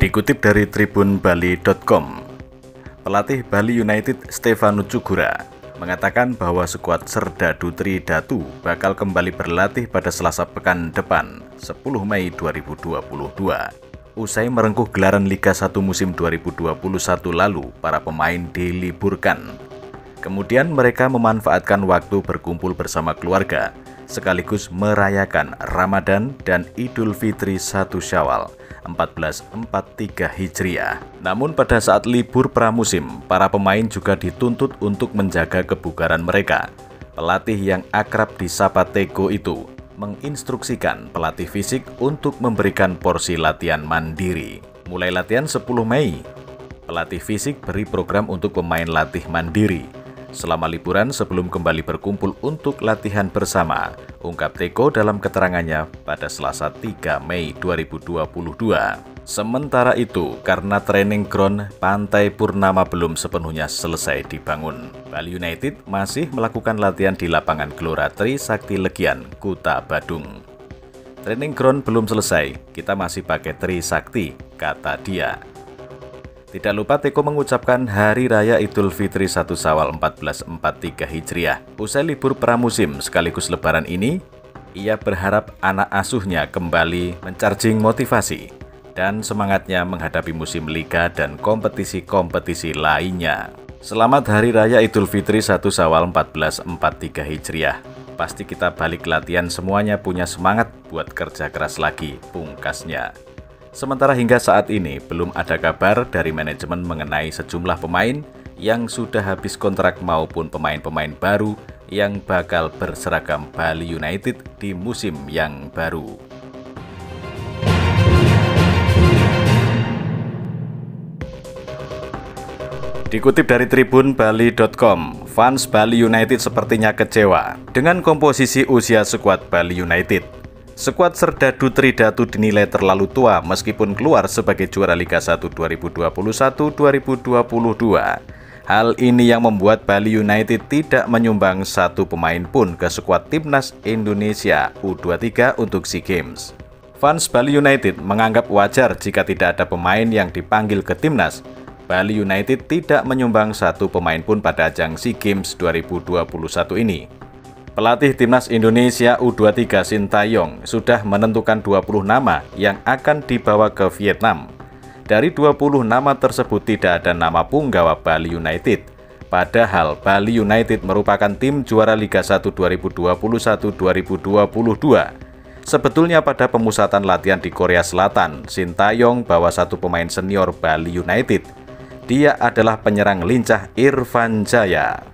Dikutip dari tribunbali.com, pelatih Bali United Stefano Cugura mengatakan bahwa skuad Serdadu Tridatu bakal kembali berlatih pada Selasa pekan depan, 10 Mei 2022. Usai merengkuh gelaran Liga 1 musim 2021 lalu, para pemain diliburkan. Kemudian mereka memanfaatkan waktu berkumpul bersama keluarga, sekaligus merayakan Ramadan dan Idul Fitri 1 Syawal 1443 Hijriah. Namun pada saat libur pramusim, para pemain juga dituntut untuk menjaga kebugaran mereka. Pelatih yang akrab di Sapa Tego itu menginstruksikan pelatih fisik untuk memberikan porsi latihan mandiri. Mulai latihan 10 Mei, pelatih fisik beri program untuk pemain latih mandiri selama liburan sebelum kembali berkumpul untuk latihan bersama, ungkap Teko dalam keterangannya pada Selasa 3 Mei 2022. Sementara itu, karena training ground Pantai Purnama belum sepenuhnya selesai dibangun, Bali United masih melakukan latihan di lapangan Gelora Tri Sakti Legian, Kuta Badung. Training ground belum selesai, kita masih pakai Tri Sakti, kata dia. Tidak lupa Teko mengucapkan Hari Raya Idul Fitri 1 Sawal 1443 Hijriah. Usai libur pramusim sekaligus lebaran ini, ia berharap anak asuhnya kembali mencharging motivasi dan semangatnya menghadapi musim liga dan kompetisi-kompetisi lainnya. Selamat Hari Raya Idul Fitri 1 Sawal 1443 Hijriah. Pasti kita balik latihan semuanya punya semangat buat kerja keras lagi, pungkasnya. Sementara hingga saat ini belum ada kabar dari manajemen mengenai sejumlah pemain yang sudah habis kontrak maupun pemain-pemain baru yang bakal berseragam Bali United di musim yang baru. Dikutip dari tribun Bali.com, fans Bali United sepertinya kecewa dengan komposisi usia skuad Bali United Skuad Serdadu Tridatu dinilai terlalu tua meskipun keluar sebagai juara Liga 1 2021-2022. Hal ini yang membuat Bali United tidak menyumbang satu pemain pun ke skuad timnas Indonesia U23 untuk SEA Games. Fans Bali United menganggap wajar jika tidak ada pemain yang dipanggil ke timnas. Bali United tidak menyumbang satu pemain pun pada ajang SEA Games 2021 ini. Pelatih Timnas Indonesia U23 Sintayong sudah menentukan 20 nama yang akan dibawa ke Vietnam. Dari 20 nama tersebut tidak ada nama punggawa Bali United. Padahal Bali United merupakan tim juara Liga 1 2021-2022. Sebetulnya pada pemusatan latihan di Korea Selatan, Sintayong bawa satu pemain senior Bali United. Dia adalah penyerang lincah Irfan Jaya.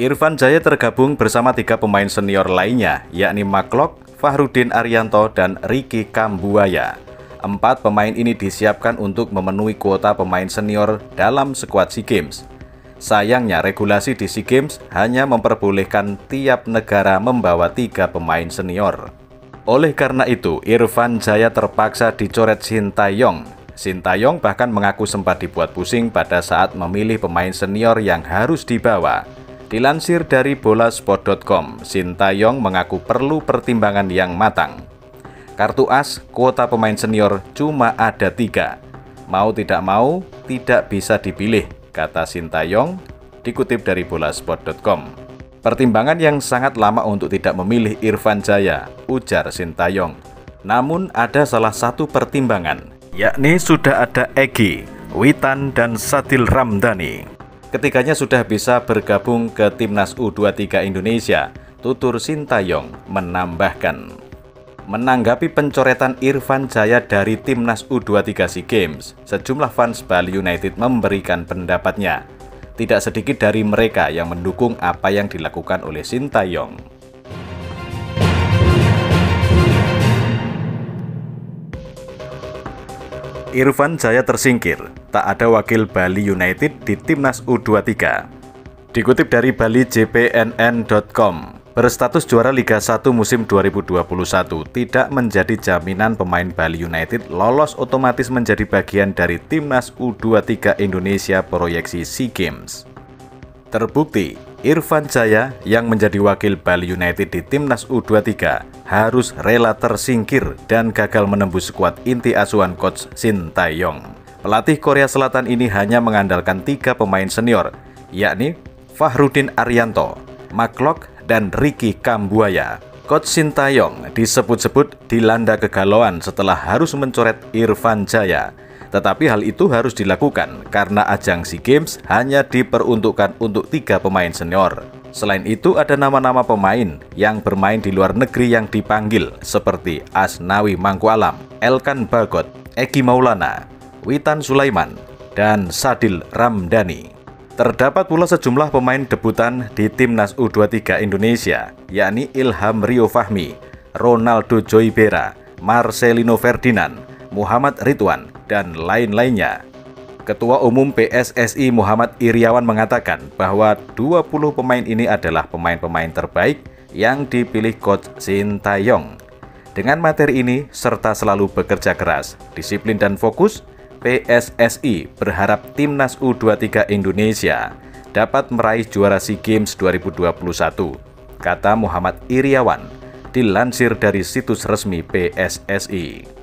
Irfan Jaya tergabung bersama tiga pemain senior lainnya, yakni Maklok, Fahrudin Arianto, dan Ricky Kambuaya. Empat pemain ini disiapkan untuk memenuhi kuota pemain senior dalam skuad SEA Games. Sayangnya, regulasi di SEA Games hanya memperbolehkan tiap negara membawa tiga pemain senior. Oleh karena itu, Irfan Jaya terpaksa dicoret Sintayong. Sintayong bahkan mengaku sempat dibuat pusing pada saat memilih pemain senior yang harus dibawa. Dilansir dari bolasport.com, Sintayong mengaku perlu pertimbangan yang matang. Kartu as, kuota pemain senior cuma ada tiga. Mau tidak mau, tidak bisa dipilih, kata Sintayong, dikutip dari bolasport.com. Pertimbangan yang sangat lama untuk tidak memilih Irfan Jaya, ujar Sintayong. Namun ada salah satu pertimbangan, yakni sudah ada Egi, Witan, dan Sadil Ramdhani. Ketiganya sudah bisa bergabung ke timnas U23 Indonesia. Tutur Sintayong menambahkan. Menanggapi pencoretan Irfan Jaya dari timnas U23 SEA Games, sejumlah fans Bali United memberikan pendapatnya. Tidak sedikit dari mereka yang mendukung apa yang dilakukan oleh Sintayong. Irfan Jaya tersingkir, tak ada wakil Bali United di timnas U23. Dikutip dari Bali JPNN.com, berstatus juara Liga 1 musim 2021 tidak menjadi jaminan pemain Bali United lolos otomatis menjadi bagian dari timnas U23 Indonesia proyeksi SEA Games. Terbukti, Irfan Jaya yang menjadi wakil Bali United di timnas U23 harus rela tersingkir dan gagal menembus skuad inti asuhan coach Shin Taeyong. Pelatih Korea Selatan ini hanya mengandalkan tiga pemain senior, yakni Fahrudin Arianto, Maklok, dan Ricky Kambuaya. Coach Sintayong disebut-sebut dilanda kegalauan setelah harus mencoret Irfan Jaya. Tetapi hal itu harus dilakukan karena ajang SEA Games hanya diperuntukkan untuk tiga pemain senior. Selain itu ada nama-nama pemain yang bermain di luar negeri yang dipanggil seperti Asnawi Mangkualam, Elkan Bagot, Eki Maulana, Witan Sulaiman, dan Sadil Ramdhani. Terdapat pula sejumlah pemain debutan di Timnas U23 Indonesia, yakni Ilham Rio Fahmi, Ronaldo Joybera, Marcelino Ferdinand, Muhammad Ridwan, dan lain-lainnya. Ketua Umum PSSI Muhammad Iriawan mengatakan bahwa 20 pemain ini adalah pemain-pemain terbaik yang dipilih Coach Sintayong. Dengan materi ini, serta selalu bekerja keras, disiplin dan fokus, PSSI berharap Timnas U23 Indonesia dapat meraih juara SEA Games 2021, kata Muhammad Iriawan, dilansir dari situs resmi PSSI.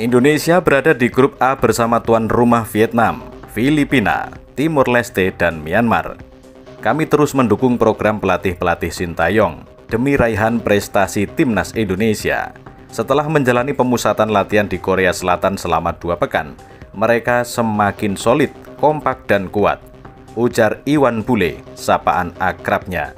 Indonesia berada di grup A bersama tuan rumah Vietnam, Filipina, Timur Leste, dan Myanmar. Kami terus mendukung program pelatih-pelatih Sintayong demi raihan prestasi timnas Indonesia. Setelah menjalani pemusatan latihan di Korea Selatan selama dua pekan, mereka semakin solid, kompak, dan kuat. Ujar Iwan Bule, sapaan akrabnya.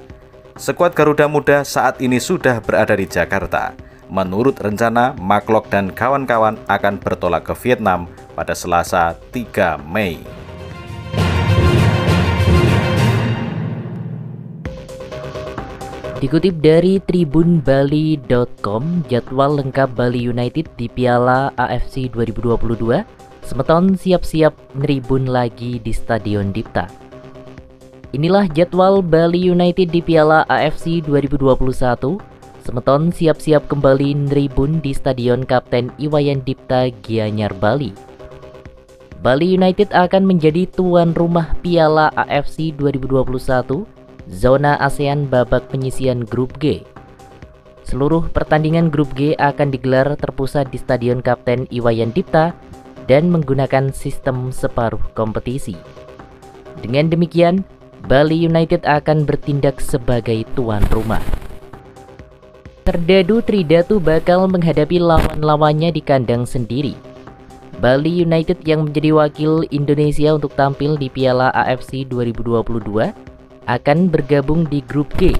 Skuad Garuda Muda saat ini sudah berada di Jakarta Menurut rencana, Maklok dan kawan-kawan akan bertolak ke Vietnam pada Selasa 3 Mei. Dikutip dari tribunbali.com, jadwal lengkap Bali United di Piala AFC 2022, Semeton siap-siap neribun lagi di Stadion Dipta. Inilah jadwal Bali United di Piala AFC 2021 Semeton siap-siap kembali neribun di Stadion Kapten Iwayan Dipta Gianyar Bali. Bali United akan menjadi tuan rumah Piala AFC 2021 zona ASEAN babak penyisian grup G. Seluruh pertandingan grup G akan digelar terpusat di Stadion Kapten Iwayan Dipta dan menggunakan sistem separuh kompetisi. Dengan demikian, Bali United akan bertindak sebagai tuan rumah. Terdadu Tridatu bakal menghadapi lawan-lawannya di kandang sendiri. Bali United yang menjadi wakil Indonesia untuk tampil di Piala AFC 2022 akan bergabung di grup G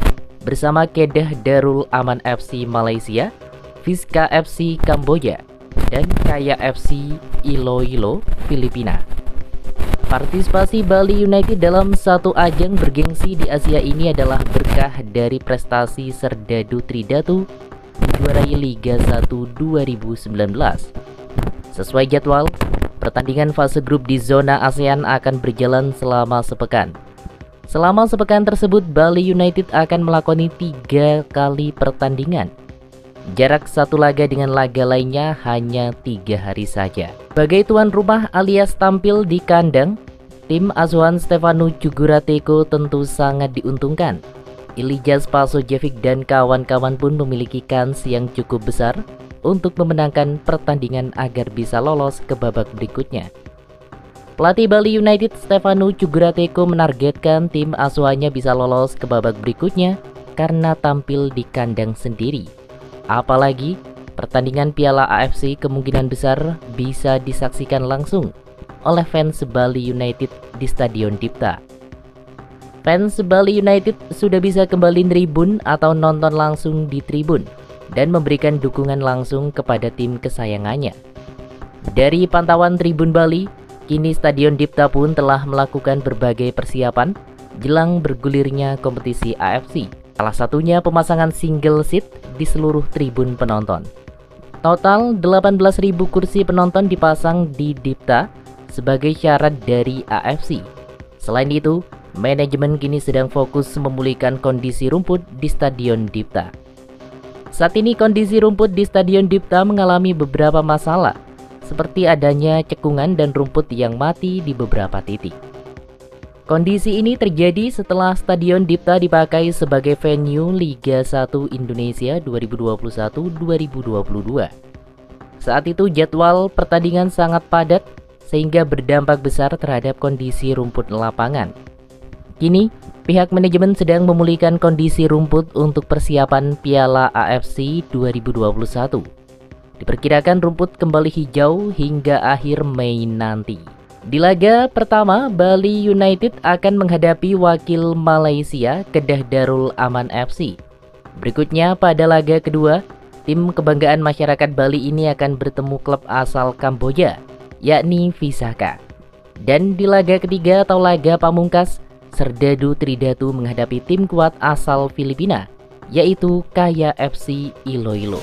bersama Kedah Darul Aman FC Malaysia, Fiska FC Kamboja, dan Kaya FC Iloilo Filipina. Partisipasi Bali United dalam satu ajang bergengsi di Asia ini adalah berkah dari prestasi Serdadu Tridatu menjuarai Liga 1 2019. Sesuai jadwal, pertandingan fase grup di zona ASEAN akan berjalan selama sepekan. Selama sepekan tersebut, Bali United akan melakoni tiga kali pertandingan. Jarak satu laga dengan laga lainnya hanya tiga hari saja. Sebagai tuan rumah alias tampil di kandang, tim asuhan Stefano Cugurateko tentu sangat diuntungkan. Ilijas Pasojevic dan kawan-kawan pun memiliki kans yang cukup besar untuk memenangkan pertandingan agar bisa lolos ke babak berikutnya. Pelatih Bali United Stefano Cugurateko menargetkan tim asuhannya bisa lolos ke babak berikutnya karena tampil di kandang sendiri. Apalagi Pertandingan Piala AFC kemungkinan besar bisa disaksikan langsung oleh fans Bali United di Stadion Dipta. Fans Bali United sudah bisa kembali tribun atau nonton langsung di tribun dan memberikan dukungan langsung kepada tim kesayangannya. Dari pantauan Tribun Bali, kini Stadion Dipta pun telah melakukan berbagai persiapan jelang bergulirnya kompetisi AFC. Salah satunya pemasangan single seat di seluruh tribun penonton. Total 18.000 kursi penonton dipasang di Dipta sebagai syarat dari AFC. Selain itu, manajemen kini sedang fokus memulihkan kondisi rumput di Stadion Dipta. Saat ini kondisi rumput di Stadion Dipta mengalami beberapa masalah, seperti adanya cekungan dan rumput yang mati di beberapa titik. Kondisi ini terjadi setelah Stadion Dipta dipakai sebagai venue Liga 1 Indonesia 2021-2022. Saat itu jadwal pertandingan sangat padat sehingga berdampak besar terhadap kondisi rumput lapangan. Kini, pihak manajemen sedang memulihkan kondisi rumput untuk persiapan Piala AFC 2021. Diperkirakan rumput kembali hijau hingga akhir Mei nanti. Di laga pertama, Bali United akan menghadapi wakil Malaysia Kedah Darul Aman FC. Berikutnya pada laga kedua, tim kebanggaan masyarakat Bali ini akan bertemu klub asal Kamboja, yakni Visaka. Dan di laga ketiga atau laga pamungkas, Serdadu Tridatu menghadapi tim kuat asal Filipina, yaitu Kaya FC Iloilo.